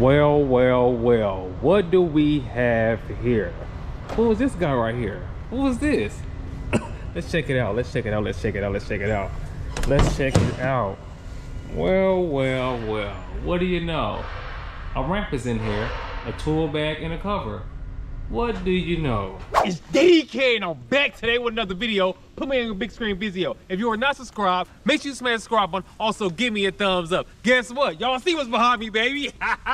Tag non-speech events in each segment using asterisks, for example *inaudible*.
Well, well, well. What do we have here? Who was this guy right here? Who was this? *coughs* Let's check it out. Let's check it out. Let's check it out. Let's check it out. Let's check it out. Well, well, well. What do you know? A ramp is in here, a tool bag, and a cover. What do you know? It's DK and I'm back today with another video. Put me in a big screen video. If you are not subscribed, make sure you smash the subscribe button. Also, give me a thumbs up. Guess what? Y'all see what's behind me, baby? *laughs*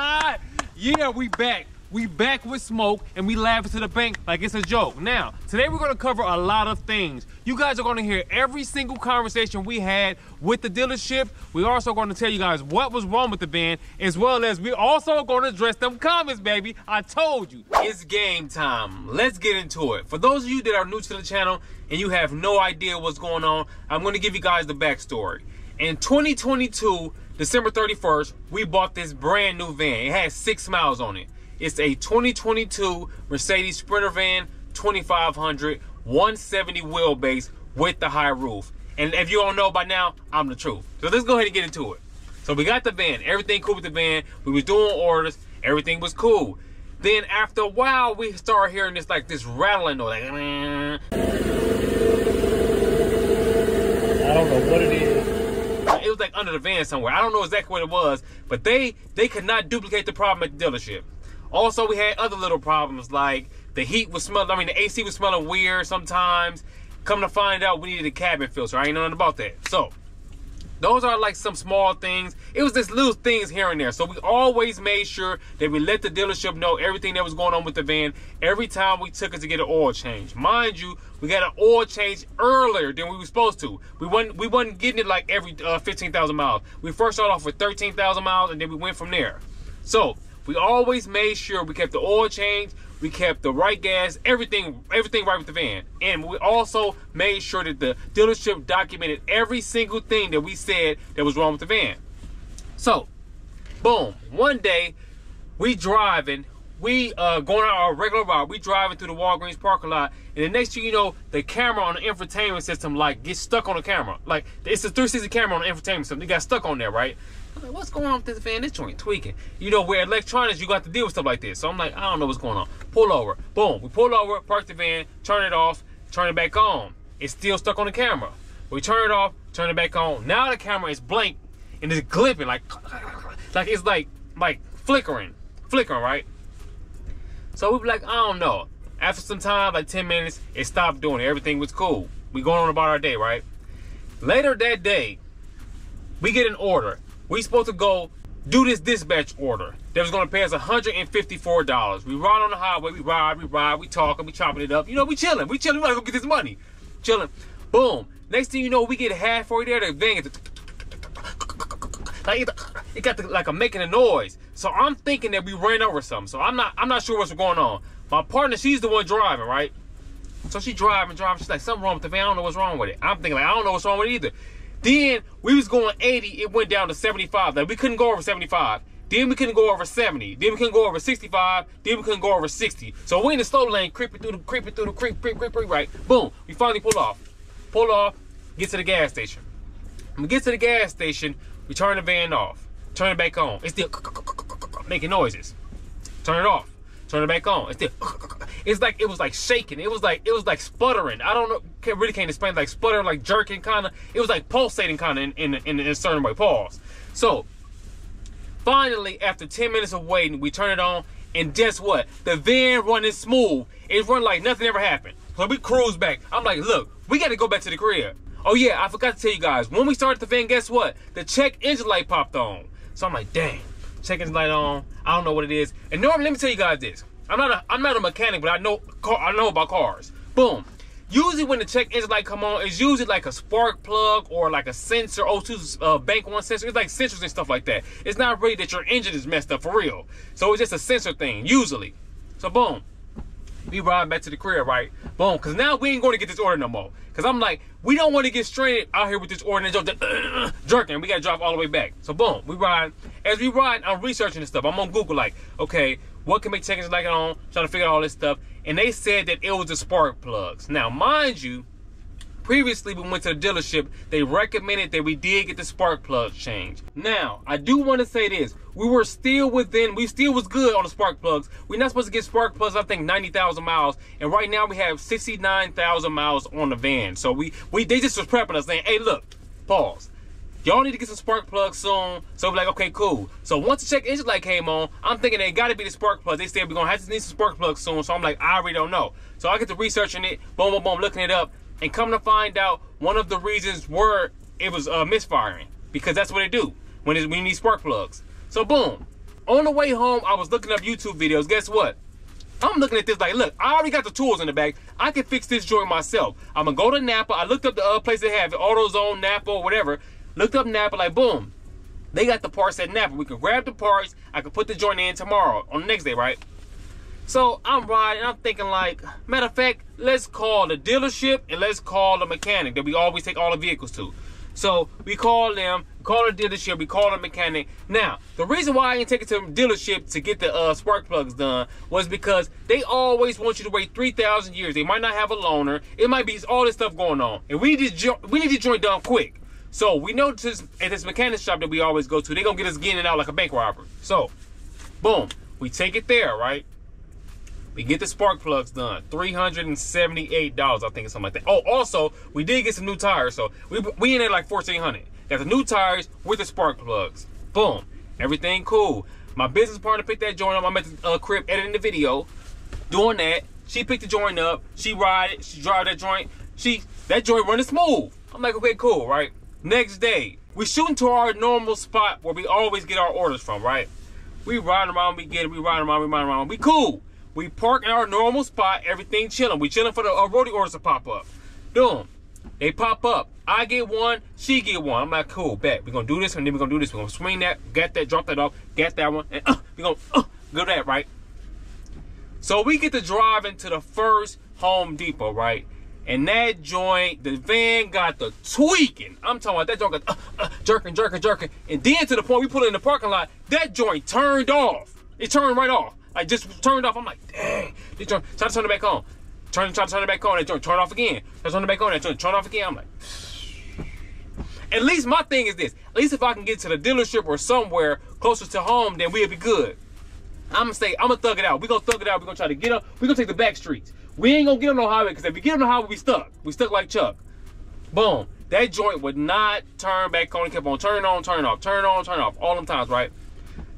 yeah, we back we back with smoke and we laugh to the bank like it's a joke. Now, today we're gonna cover a lot of things. You guys are gonna hear every single conversation we had with the dealership. We're also gonna tell you guys what was wrong with the van, as well as we're also gonna address them comments, baby. I told you. It's game time. Let's get into it. For those of you that are new to the channel and you have no idea what's going on, I'm gonna give you guys the backstory. In 2022, December 31st, we bought this brand new van. It has six miles on it. It's a 2022 Mercedes Sprinter van, 2500, 170 wheelbase with the high roof. And if you don't know by now, I'm the truth. So let's go ahead and get into it. So we got the van, everything cool with the van. We was doing orders, everything was cool. Then after a while, we started hearing this like this rattling noise, like. I don't know what it is. It was like under the van somewhere. I don't know exactly what it was, but they they could not duplicate the problem at the dealership. Also, we had other little problems like the heat was smelling, I mean, the AC was smelling weird sometimes. Come to find out, we needed a cabin filter. I ain't know nothing about that. So, those are like some small things. It was just little things here and there. So we always made sure that we let the dealership know everything that was going on with the van every time we took it to get an oil change. Mind you, we got an oil change earlier than we were supposed to. We wasn't we wasn't getting it like every uh, 15,000 miles. We first started off with 13,000 miles and then we went from there. So we always made sure we kept the oil change, we kept the right gas, everything, everything right with the van. And we also made sure that the dealership documented every single thing that we said that was wrong with the van. So, boom, one day we driving, we uh, going on our regular route, we driving through the Walgreens parking lot, and the next thing you know, the camera on the infotainment system like gets stuck on the camera. Like it's a 360 camera on the infotainment system. It got stuck on there, right? I'm like, what's going on with this van? This joint tweaking. You know, where electronics, you got to deal with stuff like this. So I'm like, I don't know what's going on. Pull over. Boom. We pull over, park the van, turn it off, turn it back on. It's still stuck on the camera. We turn it off, turn it back on. Now the camera is blank and it's glipping like, like it's like, like flickering, flickering, right? So we be like, I don't know. After some time, like 10 minutes, it stopped doing it. Everything was cool. We going on about our day, right? Later that day, we get an order we supposed to go do this dispatch order that was gonna pay us $154. We ride on the highway, we ride, we ride, we talking, we chopping it up. You know, we chilling, we chilling, we gotta go get this money. Chilling. Boom. Next thing you know, we get halfway there, the gets like it, got the, like a making a noise. So I'm thinking that we ran over something. So I'm not I'm not sure what's going on. My partner, she's the one driving, right? So she driving, driving. She's like, something wrong with the van. I don't know what's wrong with it. I'm thinking like, I don't know what's wrong with it either. Then we was going 80, it went down to 75. Like we couldn't go over 75. Then we couldn't go over 70. Then we couldn't go over 65. Then we couldn't go over 60. So we in the slow lane, creeping through the creeping through the creep, creep, creep, creep, right? Boom. We finally pull off. Pull off, get to the gas station. When we get to the gas station, we turn the van off. Turn it back on. It's still *laughs* making noises. Turn it off. Turn it back on. It's still it's like it was like shaking. It was like it was like sputtering. I don't know. Can't, really can't explain. Like sputtering, like jerking, kind of. It was like pulsating, kind of in, in in in a certain way. Pause. So finally, after 10 minutes of waiting, we turn it on, and guess what? The van running smooth. It's running like nothing ever happened. So we cruise back. I'm like, look, we got to go back to the crib. Oh yeah, I forgot to tell you guys. When we started the van, guess what? The check engine light popped on. So I'm like, dang, check engine light on. I don't know what it is. And normally, let me tell you guys this. I'm not a I'm not a mechanic, but I know car, I know about cars. Boom. Usually when the check engine light come on, it's usually like a spark plug or like a sensor, O2 uh, bank one sensor. It's like sensors and stuff like that. It's not really that your engine is messed up for real. So it's just a sensor thing, usually. So boom. We ride back to the crib, right? Boom. Cause now we ain't going to get this order no more. Cause I'm like, we don't want to get straight out here with this order and just uh, jerking. We gotta drive all the way back. So boom, we ride. As we ride, I'm researching this stuff. I'm on Google like, okay, what can make check engine light on, trying to figure out all this stuff. And they said that it was the spark plugs. Now, mind you, previously we went to the dealership, they recommended that we did get the spark plug changed. Now, I do want to say this. We were still within, we still was good on the spark plugs. We're not supposed to get spark plugs, I think 90,000 miles. And right now we have 69,000 miles on the van. So we, we they just was prepping us saying, hey, look, pause. Y'all need to get some spark plugs soon. So we're like, okay, cool. So once the check engine light came on, I'm thinking they gotta be the spark plugs. They said we're gonna have to need some spark plugs soon. So I'm like, I already don't know. So I get to researching it, boom, boom, boom, looking it up, and come to find out one of the reasons were it was uh, misfiring. Because that's what they do when, when you need spark plugs. So boom. On the way home, I was looking up YouTube videos. Guess what? I'm looking at this like, look, I already got the tools in the bag. I can fix this joint myself. I'm gonna go to Napa. I looked up the other place they have it, AutoZone, Napa, or whatever. Looked up Napa, like, boom. They got the parts at Napa. We can grab the parts. I can put the joint in tomorrow, on the next day, right? So I'm riding, I'm thinking like, matter of fact, let's call the dealership and let's call the mechanic that we always take all the vehicles to. So we call them, call the dealership, we call the mechanic. Now, the reason why I didn't take it to the dealership to get the uh, spark plugs done was because they always want you to wait 3,000 years. They might not have a loaner. It might be all this stuff going on. And we need, this, we need the joint done quick. So we know this, at this mechanic shop that we always go to, they're gonna get us getting it out like a bank robber. So, boom, we take it there, right? We get the spark plugs done. $378, I think, or something like that. Oh, also, we did get some new tires. So we, we in there like 1400 Got the new tires with the spark plugs. Boom. Everything cool. My business partner picked that joint up. I'm at the uh, crib editing the video. Doing that. She picked the joint up. She ride it. She drive that joint. She that joint running smooth. I'm like, okay, cool, right? Next day, we shooting to our normal spot where we always get our orders from, right? We ride around, we get it, we ride around, we ride around, we cool. We park in our normal spot, everything chilling. We chilling for the uh, roadie orders to pop up. Boom. They pop up. I get one, she get one. I'm like, cool, bet. We're gonna do this and then we're gonna do this. We're gonna swing that, get that, drop that off, get that one, and uh, we're gonna uh, go that, right? So we get to drive into the first Home Depot, right? And that joint, the van got the tweaking. I'm talking about that joint got uh, uh, jerking, jerking, jerking. And then to the point we put it in the parking lot, that joint turned off. It turned right off. I just turned off. I'm like, dang. This joint, try to turn it back on. Turn, try to turn it back on. That joint, turn off again. Try to turn it back on. That joint, turn off again. I'm like, *sighs* at least my thing is this. At least if I can get to the dealership or somewhere closer to home, then we'll be good. I'm gonna say, I'm gonna thug it out. we gonna thug it out. we gonna try to get up. we gonna take the back streets. We ain't gonna get on no highway because if we get on the highway, we stuck. We stuck like Chuck. Boom. That joint would not turn back on. It kept on turning on, turn off, turn on, turn off, all them times, right?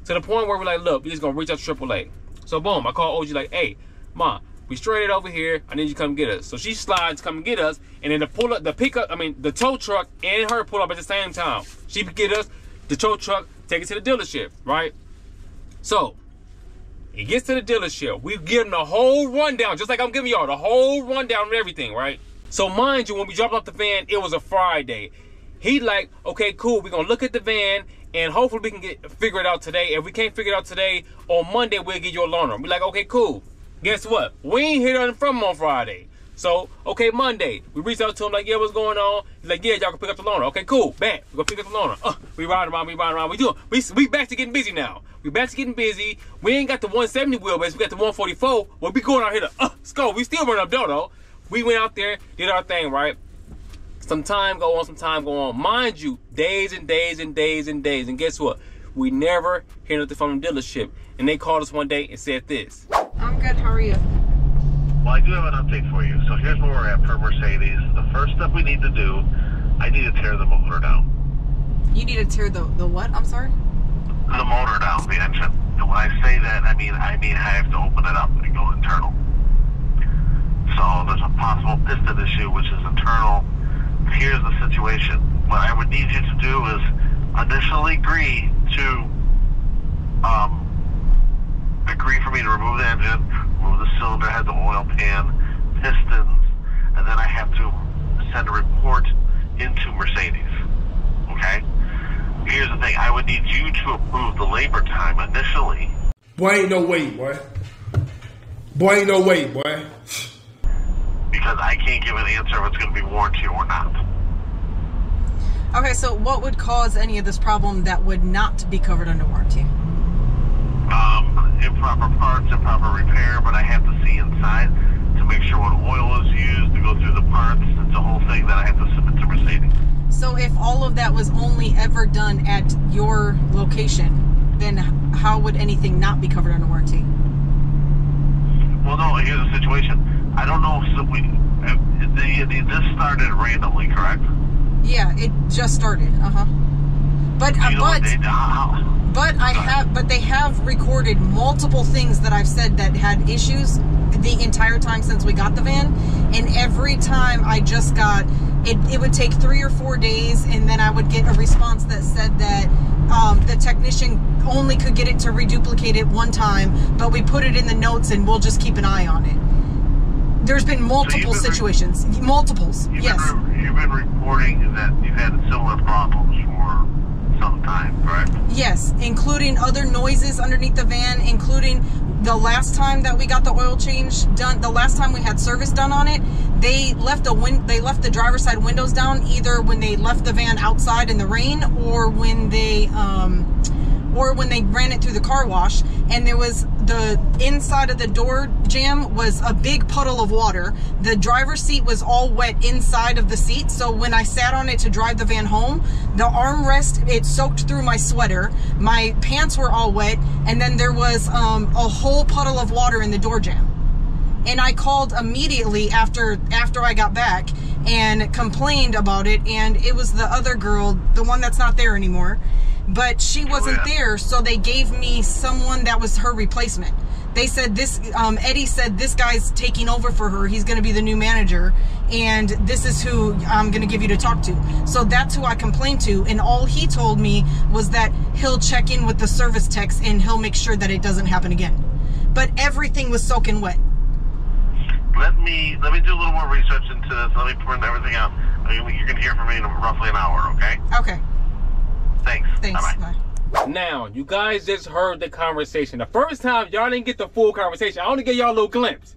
To the point where we're like, look, we just gonna reach out to AAA. So boom, I call OG like, hey, ma, we straight over here. I need you to come get us. So she slides, come get us, and then the pull up, the pickup, I mean, the tow truck and her pull up at the same time. She get us, the tow truck, take it to the dealership, right? So he gets to the dealership. We give him the whole rundown, just like I'm giving y'all the whole rundown of everything, right? So mind you, when we dropped off the van, it was a Friday. He like, okay, cool. We're gonna look at the van and hopefully we can get figure it out today. If we can't figure it out today, on Monday we'll get you a loaner. We're like, okay, cool. Guess what? We ain't hear nothing from him on Friday. So, okay, Monday, we reach out to him like, yeah, what's going on? He's like, yeah, y'all can pick up the loaner. Okay, cool, bet. We gonna pick up the loaner. Uh, we ride around, we ride around. We doing, we, we back to getting busy now. We back to getting busy. We ain't got the 170 wheelbase, we got the 144. Well, we going out here to, uh, let's go. We still running up Dodo. We went out there, did our thing, right? Some time go on, some time go on. Mind you, days and days and days and days. And guess what? We never hear nothing from the dealership. And they called us one day and said this. I'm good, how are you? Well, I do have an update for you. So here's where we're at per Mercedes. The first step we need to do, I need to tear the motor down. You need to tear the, the what? I'm sorry? The motor down, the engine. And when I say that, I mean I mean I have to open it up and go internal. So there's a possible piston issue, which is internal. Here's the situation. What I would need you to do is initially agree to um, agree for me to remove the engine, remove the cylinder head, the oil pan, pistons, and then I have to send a report into Mercedes. Okay? Here's the thing. I would need you to approve the labor time initially. Boy, ain't no way, boy. Boy, ain't no way, boy. Because I can't give an answer if it's going to be warranty or not. Okay, so what would cause any of this problem that would not be covered under warranty? Um, improper parts, improper repair, but I have to see inside to make sure what oil is used to go through the parts. It's a whole thing that I have to submit to Mercedes. So if all of that was only ever done at your location, then how would anything not be covered under warranty? Well, no, here's the situation. I don't know. So we, uh, the, the, this started randomly, correct? Yeah, it just started. Uh huh. But uh, but they, how, but I have but they have recorded multiple things that I've said that had issues the entire time since we got the van, and every time I just got it. It would take three or four days, and then I would get a response that said that um, the technician only could get it to reduplicate it one time, but we put it in the notes, and we'll just keep an eye on it. There's been multiple re- situations, multiples. You've, yes. been, re- you've been reporting that you've had similar problems for some time, correct? Yes, including other noises underneath the van, including the last time that we got the oil change done, the last time we had service done on it, they left the win- they left the driver's side windows down either when they left the van outside in the rain or when they um or when they ran it through the car wash and there was the inside of the door jamb was a big puddle of water. The driver's seat was all wet inside of the seat so when i sat on it to drive the van home the armrest it soaked through my sweater. My pants were all wet and then there was um, a whole puddle of water in the door jamb. And I called immediately after after I got back and complained about it and it was the other girl the one that's not there anymore but she wasn't yeah. there so they gave me someone that was her replacement they said this um, Eddie said this guy's taking over for her he's going to be the new manager and this is who I'm going to give you to talk to so that's who I complained to and all he told me was that he'll check in with the service techs and he'll make sure that it doesn't happen again but everything was soaking wet Let me let me do a little more research into this. Let me print everything out. I mean, You're gonna hear from me in roughly an hour, okay? okay Thanks. Thanks. Bye-bye. Bye. Now, you guys just heard the conversation. The first time, y'all didn't get the full conversation. I only gave y'all a little glimpse.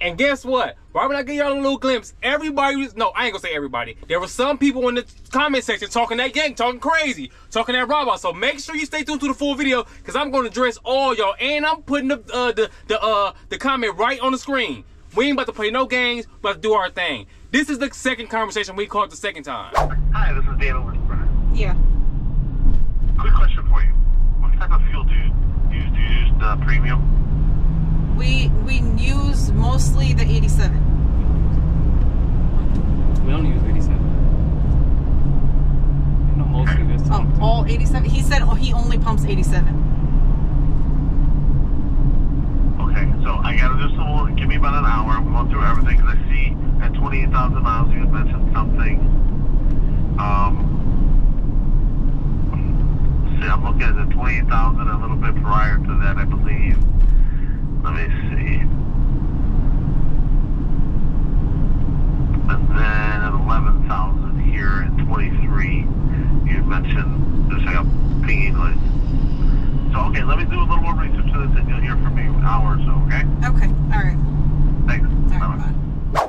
And guess what? Why would I give y'all a little glimpse? Everybody was, no, I ain't gonna say everybody. There were some people in the comment section talking that gang, talking crazy, talking that robot. So make sure you stay tuned to the full video, because I'm gonna address all y'all. And I'm putting the, uh, the, the, uh, the comment right on the screen. We ain't about to play no games, but to do our thing. This is the second conversation we caught the second time. Hi, this is Daniel Whisperer. Yeah. Quick question for you. What type of fuel do you use? Do you use the premium? We we use mostly the 87. We only use 87. No, mostly this Oh, all 87. He said oh, he only pumps 87. Okay, so I gotta do some more. Give me about an hour. I'm going through everything because I see at 28,000 miles 20,000 a little bit prior to that, I believe. Let me see. And then 11,000 here in 23. You mentioned just like a pinging list. So, okay, let me do a little more research on this and you'll hear from me in hours, so, okay? Okay, all right. Thanks.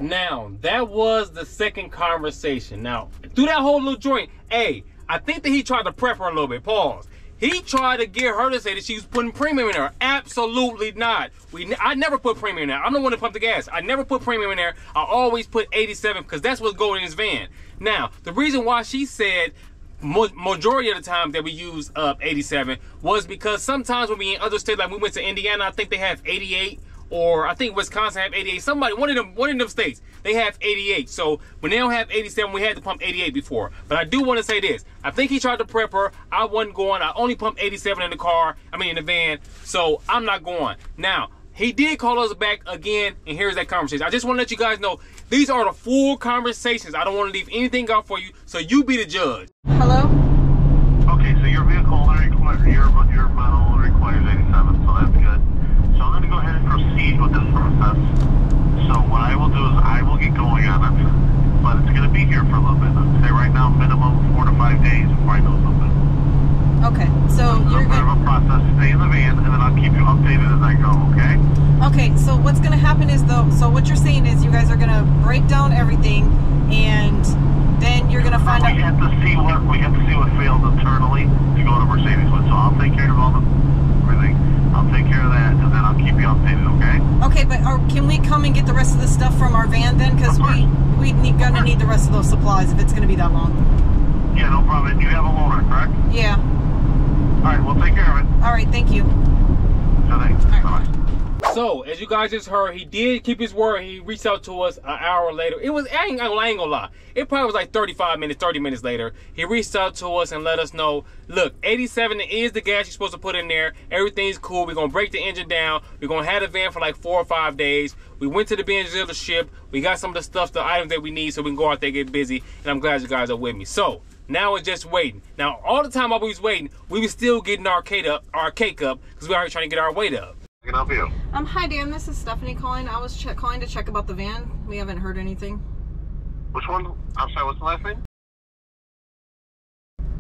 Now, that was the second conversation. Now, through that whole little joint, hey, I think that he tried to prep her a little bit. Pause. He tried to get her to say that she was putting premium in there. Absolutely not. We, I never put premium in there. I'm the one that pumped the gas. I never put premium in there. I always put 87 because that's what's going in his van. Now, the reason why she said majority of the time that we use uh, 87 was because sometimes when we in other states, like we went to Indiana, I think they have 88 or I think Wisconsin have 88. Somebody, one of them, one of them states, they have 88. So when they don't have 87, we had to pump 88 before. But I do want to say this: I think he tried to prep her. I wasn't going. I only pumped 87 in the car. I mean in the van. So I'm not going. Now he did call us back again, and here's that conversation. I just want to let you guys know these are the full conversations. I don't want to leave anything out for you, so you be the judge. Hello. Okay, so your vehicle your your model requires 87, so that's good. So I'm going to go ahead and proceed with this process. So what I will do is I will get going on it, but it's going to be here for a little bit. I'd say right now minimum four to five days before I know something. Okay. So A you're of gonna. a process. Stay in the van, and then I'll keep you updated as I go. Okay? Okay. So what's gonna happen is though. So what you're saying is you guys are gonna break down everything, and then you're gonna find we out. have to see what we have to see what failed internally to go to Mercedes. So I'll take care of all the everything. I'll take care of that, and then I'll keep you updated. Okay? Okay, but are can we come and get the rest of the stuff from our van then? Because we we need, gonna need the rest of those supplies if it's gonna be that long. Yeah, no problem. You have a loaner, correct? Yeah. All right, we'll take care of it. All right. Thank you. So thanks. right. Bye-bye. So, as you guys just heard, he did keep his word. He reached out to us an hour later. It was, I ain't, I ain't gonna lie. It probably was like 35 minutes, 30 minutes later. He reached out to us and let us know, look, 87 is the gas you're supposed to put in there. Everything's cool. We're gonna break the engine down. We're gonna have the van for like four or five days. We went to the Benz dealership. We got some of the stuff, the items that we need so we can go out there get busy. And I'm glad you guys are with me. So, now it's just waiting. Now, all the time while we was waiting, we was still getting our cake up, our cake up, because we already trying to get our weight up. I can help you. Um. Hi, Dan. This is Stephanie calling. I was calling to check about the van. We haven't heard anything. Which one? I'm sorry, what's the last name?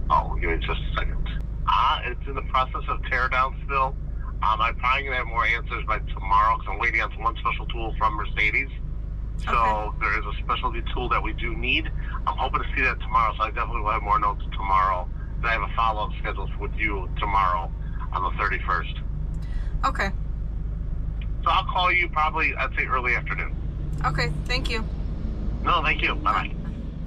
Oh, give me just a second. Ah, it's in the process of tear down still. Um, I'm probably gonna have more answers by tomorrow because I'm waiting on one special tool from Mercedes. So Okay. there is a specialty tool that we do need. I'm hoping to see that tomorrow. So I definitely will have more notes tomorrow. Then I have a follow up scheduled with you tomorrow on the 31st. Okay. So I'll call you probably I'd say early afternoon. Okay. Thank you. No, thank you. Bye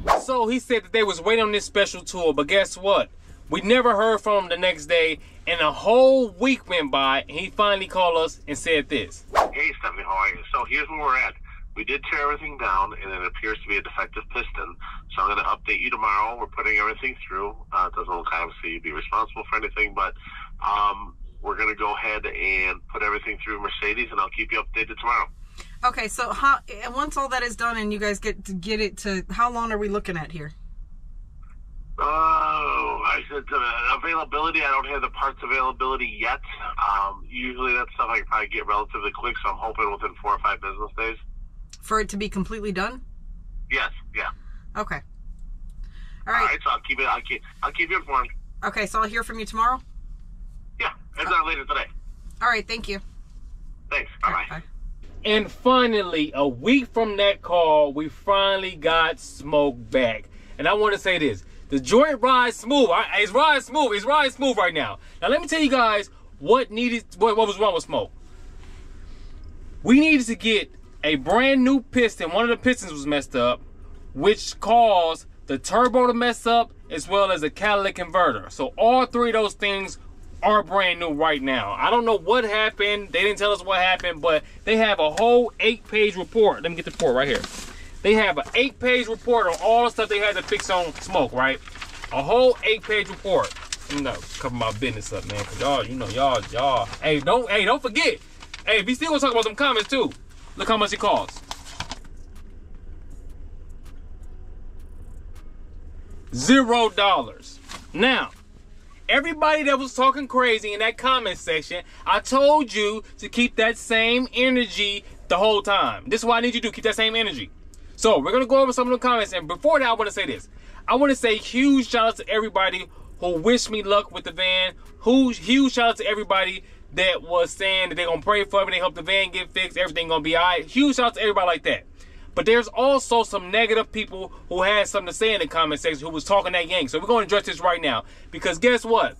bye. So he said that they was waiting on this special tool, but guess what? We never heard from him the next day, and a whole week went by, and he finally called us and said this. Hey, Stephanie, how are you? So here's where we're at. We did tear everything down, and it appears to be a defective piston. So I'm going to update you tomorrow. We're putting everything through. Uh, it doesn't look like obviously you'd be responsible for anything, but um, we're going to go ahead and put everything through Mercedes, and I'll keep you updated tomorrow. Okay. So how? and Once all that is done and you guys get to get it to, how long are we looking at here? Oh, I said uh, availability. I don't have the parts availability yet. Um, usually that stuff I can probably get relatively quick, so I'm hoping within four or five business days. For it to be completely done? Yes, yeah. Okay. All All right. right, so I'll keep it. I'll keep. I'll keep you informed. Okay. So I'll hear from you tomorrow. Yeah, if not later today. All right. Thank you. Thanks. All Bye right, bye. bye. And finally, a week from that call, we finally got Smoke back. And I want to say this. The joint rides smooth. It's riding smooth. It's riding smooth right now. Now let me tell you guys what needed what, what was wrong with Smoke. We needed to get a brand new piston. One of the pistons was messed up, which caused the turbo to mess up as well as the catalytic converter. So all three of those things are brand new right now. I don't know what happened. They didn't tell us what happened, but they have a whole eight-page report. Let me get the report right here. They have an eight-page report on all the stuff they had to fix on smoke, right? A whole eight-page report. You know, cover my business up, man. Cause y'all, you know, y'all, y'all. Hey, don't, hey, don't forget. Hey, you still to talk about some comments too, look how much it costs. Zero dollars. Now, everybody that was talking crazy in that comment section, I told you to keep that same energy the whole time. This is what I need you to do. Keep that same energy. So we're gonna go over some of the comments, and before that, I want to say this. I want to say huge shout out to everybody who wished me luck with the van. Huge, huge shout out to everybody that was saying that they're gonna pray for me, they hope the van get fixed, everything gonna be alright. Huge shout out to everybody like that. But there's also some negative people who had something to say in the comment section who was talking that yank. So we're gonna address this right now. Because guess what?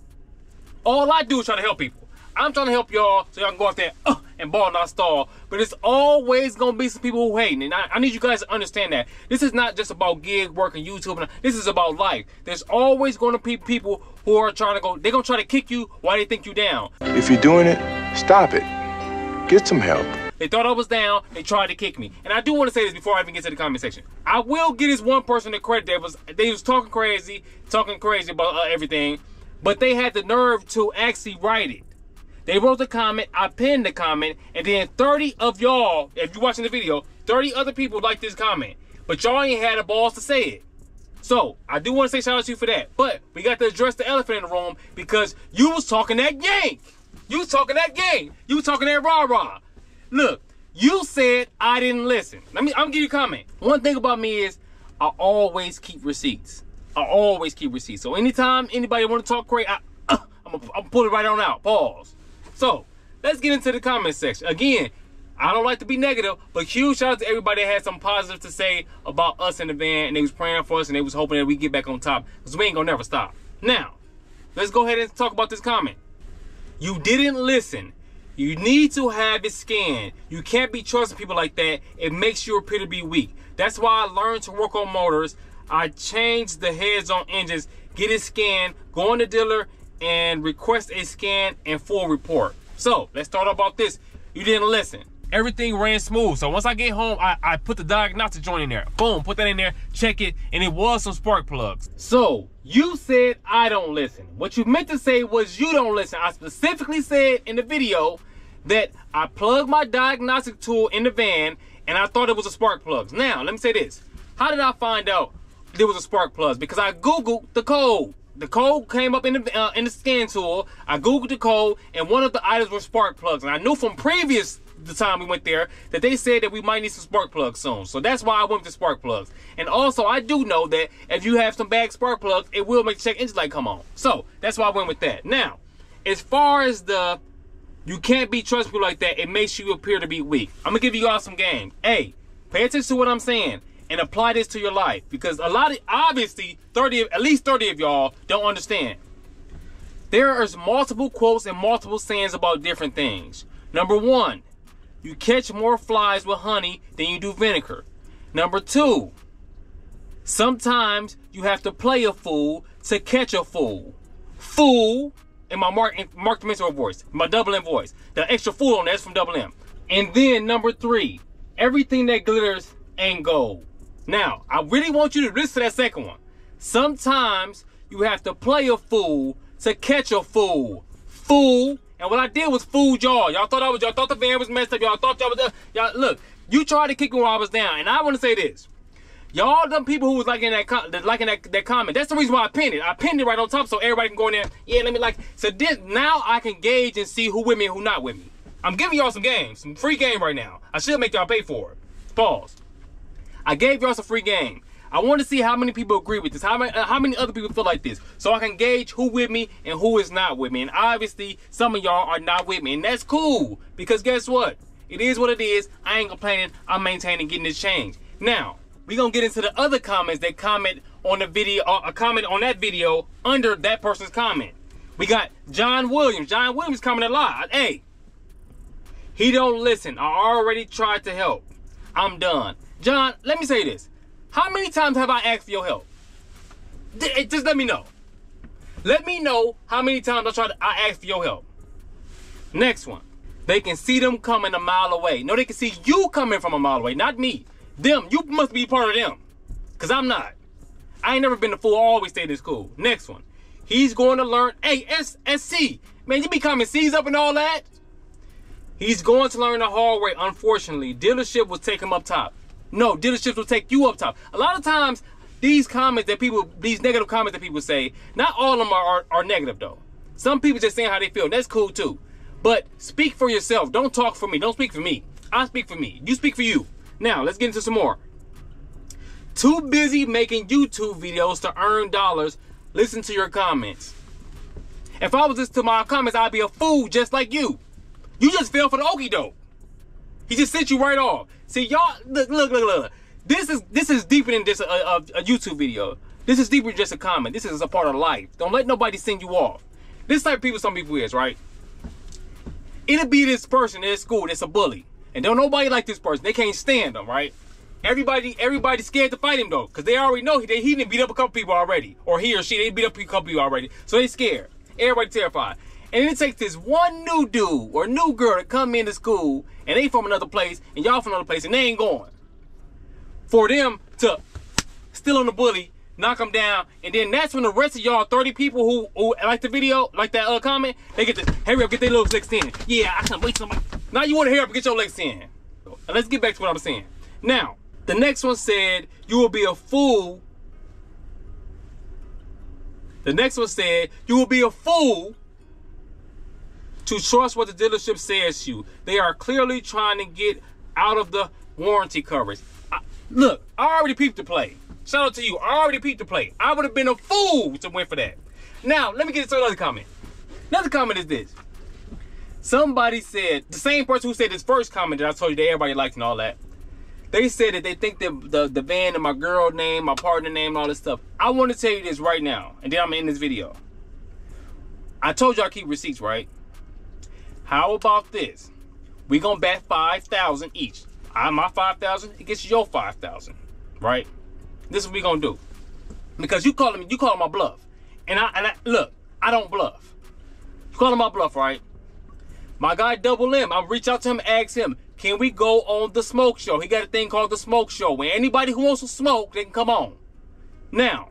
All I do is try to help people. I'm trying to help y'all so y'all can go out there uh, and ball not stall. But it's always gonna be some people who hating, and I, I need you guys to understand that this is not just about gig work and YouTube. This is about life. There's always gonna be people who are trying to go. They're gonna try to kick you while they think you down. If you're doing it, stop it. Get some help. They thought I was down. They tried to kick me. And I do want to say this before I even get to the comment section. I will give this one person the credit that was they was talking crazy, talking crazy about uh, everything, but they had the nerve to actually write it. They wrote the comment, I pinned the comment, and then 30 of y'all, if you're watching the video, 30 other people liked this comment. But y'all ain't had the balls to say it. So, I do want to say shout out to you for that. But we got to address the elephant in the room because you was talking that yank. You was talking that game. You was talking that rah-rah. Look, you said I didn't listen. Let me I'm gonna give you a comment. One thing about me is I always keep receipts. I always keep receipts. So anytime anybody want to talk crazy, I, *coughs* uh, I'm gonna pull it right on out. Pause. So let's get into the comment section. Again, I don't like to be negative, but huge shout out to everybody that had some positive to say about us in the van, and they was praying for us, and they was hoping that we get back on top, because we ain't gonna never stop. Now, let's go ahead and talk about this comment. You didn't listen. You need to have it scanned. You can't be trusting people like that. It makes you appear to be weak. That's why I learned to work on motors. I changed the heads on engines, get it scanned, go on the dealer, and request a scan and full report. So let's start about this. You didn't listen. Everything ran smooth. So once I get home, I, I put the diagnostic joint in there. Boom, put that in there, check it, and it was some spark plugs. So you said I don't listen. What you meant to say was you don't listen. I specifically said in the video that I plugged my diagnostic tool in the van and I thought it was a spark plugs. Now, let me say this. How did I find out there was a spark plugs? Because I Googled the code. The code came up in the uh, in the scan tool. I googled the code, and one of the items were spark plugs. And I knew from previous the time we went there that they said that we might need some spark plugs soon. So that's why I went with spark plugs. And also, I do know that if you have some bad spark plugs, it will make the check engine light come on. So that's why I went with that. Now, as far as the you can't be trustful like that, it makes you appear to be weak. I'm gonna give you all some game. Hey, pay attention to what I'm saying and apply this to your life because a lot of obviously 30 at least 30 of y'all don't understand there is multiple quotes and multiple sayings about different things number one you catch more flies with honey than you do vinegar number two sometimes you have to play a fool to catch a fool fool in my mark mark dimensional voice my double m voice the extra fool on that's from double m and then number three everything that glitters ain't gold now, I really want you to listen to that second one. Sometimes you have to play a fool to catch a fool. Fool. And what I did was fool y'all. Y'all thought I was y'all thought the van was messed up. Y'all thought y'all was uh, y'all look. You tried to kick me while I was down, and I want to say this. Y'all them people who was liking that liking that, that comment. That's the reason why I pinned it. I pinned it right on top so everybody can go in there. Yeah, let me like. So this now I can gauge and see who with me and who not with me. I'm giving y'all some games, some free game right now. I should make y'all pay for it. Pause. I gave y'all some free game. I want to see how many people agree with this. How many, uh, how many other people feel like this? So I can gauge who with me and who is not with me. And obviously, some of y'all are not with me. And that's cool. Because guess what? It is what it is. I ain't complaining. I'm maintaining getting this change. Now, we to get into the other comments that comment on the video, uh, a comment on that video under that person's comment. We got John Williams. John Williams commented a lot. Hey, he don't listen. I already tried to help. I'm done. John, let me say this. How many times have I asked for your help? D- just let me know. Let me know how many times I tried to I asked for your help. Next one. They can see them coming a mile away. No, they can see you coming from a mile away, not me. Them, you must be part of them. Cause I'm not. I ain't never been a fool. I always stayed in school. Next one. He's going to learn. Hey, S S C. Man, you be coming C's up and all that. He's going to learn the hard way. Unfortunately, dealership will take him up top. No, dealerships will take you up top. A lot of times, these comments that people, these negative comments that people say, not all of them are, are, are negative though. Some people just saying how they feel. That's cool too. But speak for yourself. Don't talk for me. Don't speak for me. I speak for me. You speak for you. Now, let's get into some more. Too busy making YouTube videos to earn dollars. Listen to your comments. If I was listening to my comments, I'd be a fool just like you. You just fell for the okey doke. He just sent you right off. See, y'all, look, look, look, look. This is this is deeper than just a, a, a YouTube video. This is deeper than just a comment. This is a part of life. Don't let nobody send you off. This type of people some people is, right? It'll be this person in school that's a bully. And don't nobody like this person. They can't stand them, right? Everybody, everybody's scared to fight him though, because they already know he, he didn't beat up a couple people already. Or he or she, they beat up a couple people already. So they scared. Everybody terrified. And it takes this one new dude or new girl to come into school and they from another place and y'all from another place and they ain't going. For them to steal on the bully, knock them down, and then that's when the rest of y'all 30 people who, who like the video, like that uh, comment, they get to hurry up, get their little legs in. Yeah, I can't wait somebody. Now you want to hurry up and get your legs in. Let's get back to what I'm saying. Now, the next one said, you will be a fool. The next one said, you will be a fool to trust what the dealership says to you. They are clearly trying to get out of the warranty coverage. I, look, I already peeped the play. Shout out to you. I already peeped the play. I would have been a fool to win for that. Now, let me get to another comment. Another comment is this. Somebody said, the same person who said this first comment that I told you that everybody liked and all that, they said that they think that the, the van and my girl name, my partner name, and all this stuff. I want to tell you this right now, and then I'm in this video. I told y'all keep receipts, right? How about this? We gonna bet five thousand each. I my five thousand, it gets your five thousand, right? This is what we gonna do. Because you calling me, you calling my bluff, and I and I, look, I don't bluff. You calling my bluff, right? My guy Double M, I'll reach out to him, ask him, can we go on the smoke show? He got a thing called the smoke show where anybody who wants to smoke, they can come on. Now,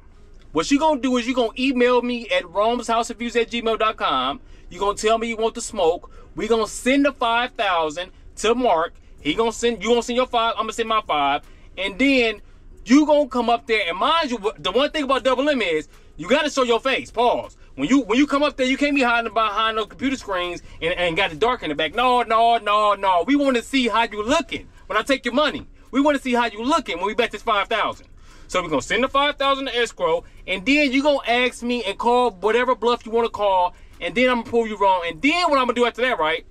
what you gonna do is you gonna email me at romeshouseofviews at gmail.com. you gonna tell me you want the smoke. We gonna send the 5,000 to Mark. He gonna send, you gonna send your five, I'm gonna send my five. And then you gonna come up there and mind you, the one thing about Double M is you gotta show your face. Pause. When you when you come up there, you can't be hiding behind no computer screens and, and got it dark in the back. No, no, no, no. We want to see how you looking when I take your money. We want to see how you looking when we bet this five thousand. So we're gonna send the five thousand to escrow, and then you gonna ask me and call whatever bluff you want to call, and then I'm gonna prove you wrong. And then what I'm gonna do after that, right?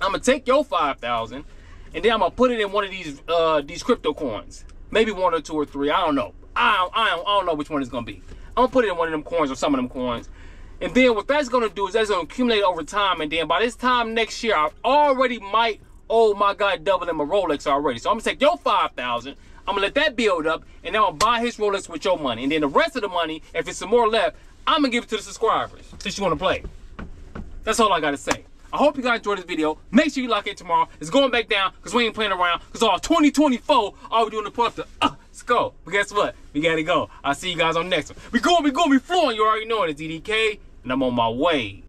I'm gonna take your five thousand, and then I'm gonna put it in one of these uh these crypto coins. Maybe one or two or three. I don't know. I don't, I don't, I don't know which one it's gonna be. I'm gonna put it in one of them coins or some of them coins. And then what that's gonna do is that's gonna accumulate over time. And then by this time next year, I already might oh my god double in my Rolex already. So I'm gonna take your 5,000, I'm gonna let that build up, and then gonna buy his Rolex with your money. And then the rest of the money, if it's some more left, I'm gonna give it to the subscribers since you wanna play. That's all I gotta say. I hope you guys enjoyed this video. Make sure you lock in tomorrow. It's going back down because we ain't playing around. Because all 2024, all we doing the pull up to, uh, let's go. But guess what? We gotta go. I'll see you guys on the next one. We going, we going, we flowing. You already know it. It's EDK and I'm on my way.